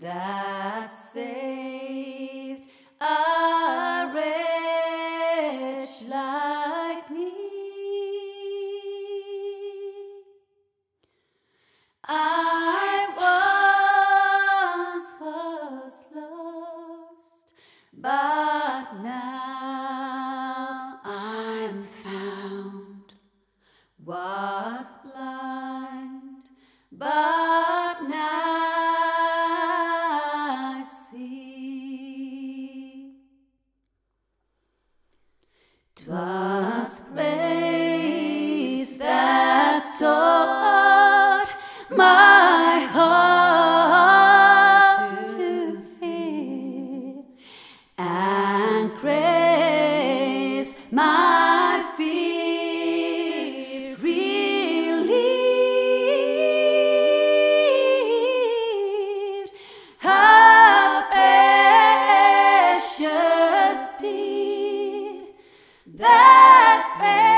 that saved a wretch like me. I toi. that way.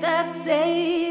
that say